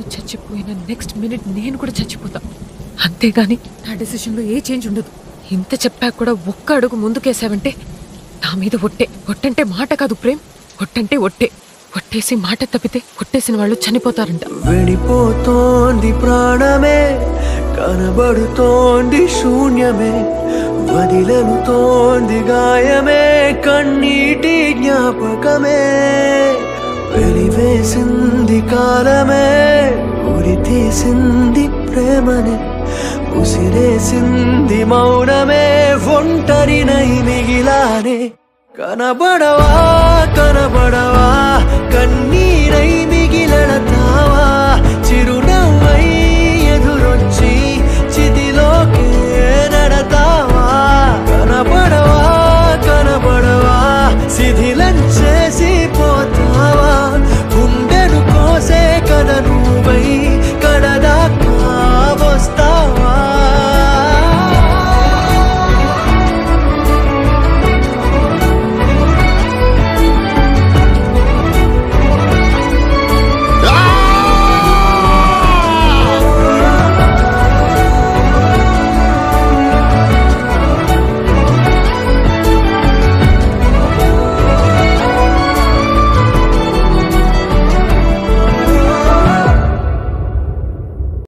చచ్చిపోయిన next minute నేను కూడా చచ్చిపోతా. అంతేగాని నా డెసిషన్లో ఏ చేంజ్ ఉండదు. ఇంత చెప్పాక కూడా ఒక్క అడుగు ముందుకేసావంటే నా మీద ఒట్టే. ఒట్టంటే మాట కాదు ప్రేమ్. ఒట్టంటే ఒట్టే. ఒట్టేసి మాట తప్పితే కొట్టేసిన వాళ్ళు చనిపోతారంట. వెళ్ళిపోతోంది ప్రాణమే కనబడుతోంది శూన్యమే వదిలనుతోంది గాయమే కన్నీటి జ్ఞాపకమే వెలివేసింది కాలమే. తీసింది ప్రేమని ఉసిరేసింది మౌనమే ఒంటరినై మిగిలానే. కనబడవా కనబడవా కన్నీరై